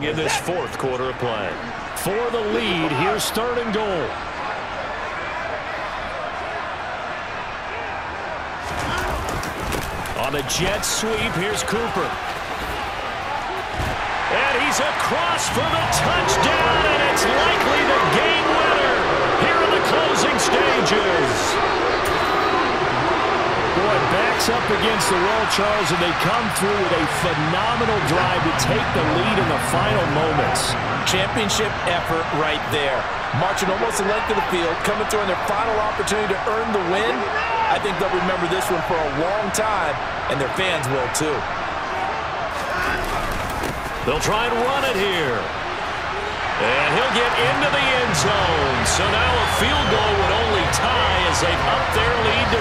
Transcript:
in this fourth quarter of play. For the lead, here's third and goal. On the jet sweep, here's Cooper. And he's across for the touchdown, and it's likely the game winner here in the closing stages. Boy, backs up against the wall, Charles, and they come through with a phenomenal drive to take the lead in the final moments. Championship effort right there. Marching almost the length of the field, coming through on their final opportunity to earn the win. I think they'll remember this one for a long time, and their fans will too. They'll try and run it here. And he'll get into the end zone. So now a field goal would only tie as they've upped their lead to